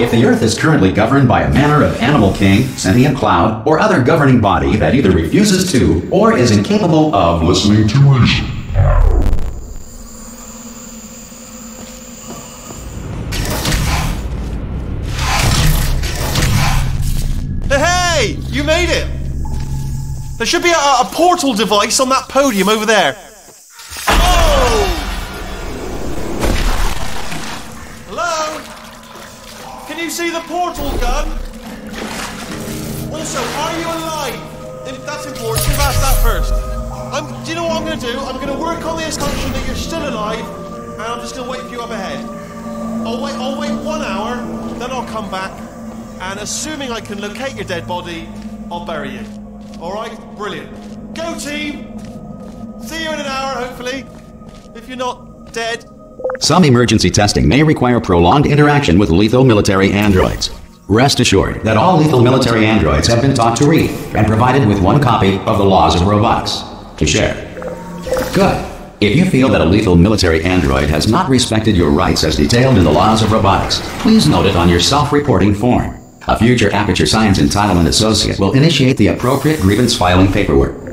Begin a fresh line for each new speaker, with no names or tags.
If the Earth is currently governed by a manner of animal king, sentient cloud, or other governing body that either refuses to or is incapable of
listening to reason.
Hey, you made it! There should be a, a portal device on that podium over there. Can you see the portal gun? Also, are you alive? If that's important, you've asked that first. I'm, do you know what I'm going to do? I'm going to work on the assumption that you're still alive, and I'm just going to wait for you up ahead. I'll wait, I'll wait one hour, then I'll come back, and assuming I can locate your dead body, I'll bury you. All right? Brilliant. Go, team! See you in an hour, hopefully. If you're not dead.
Some emergency testing may require prolonged interaction with lethal military androids. Rest assured that all lethal military androids have been taught to read and provided with one copy of the laws of robotics to share. Good. If you feel that a lethal military android has not respected your rights as detailed in the laws of robotics, please note it on your self-reporting form. A future Aperture Science Entitlement Associate will initiate the appropriate grievance filing paperwork.